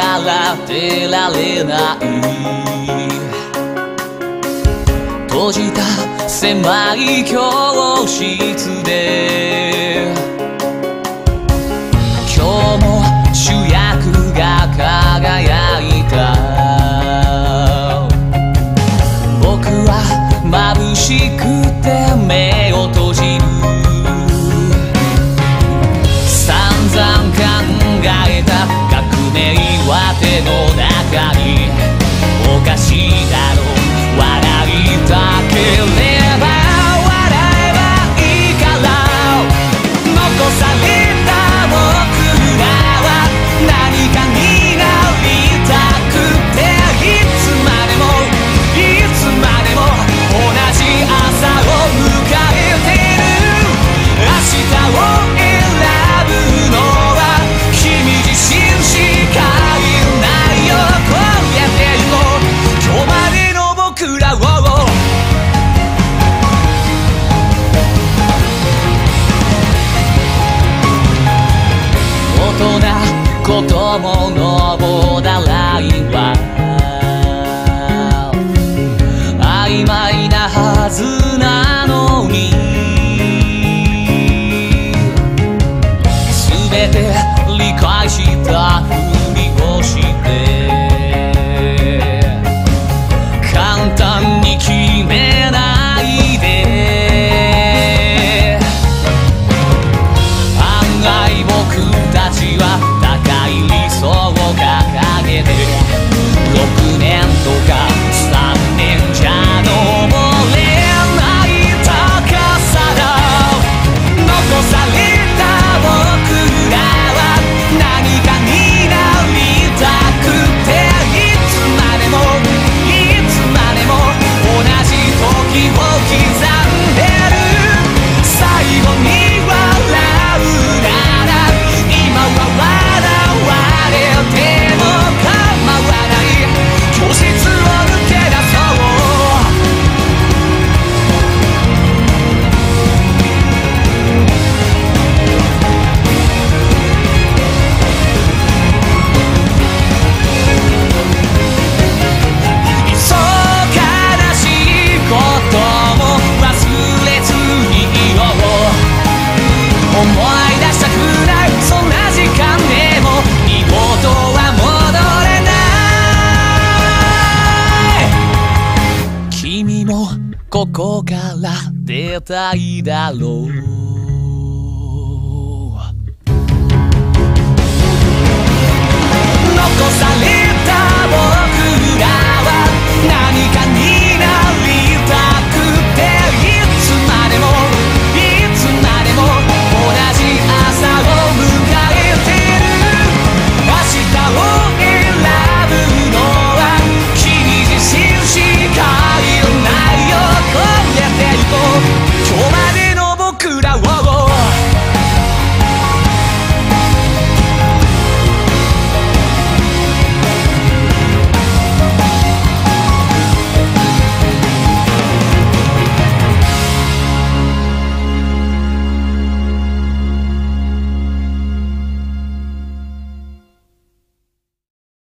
から出られない閉じた狭い教室で今日も主役が輝いた。僕は眩しくて目を閉じものは曖昧なはずここから出たいだろう。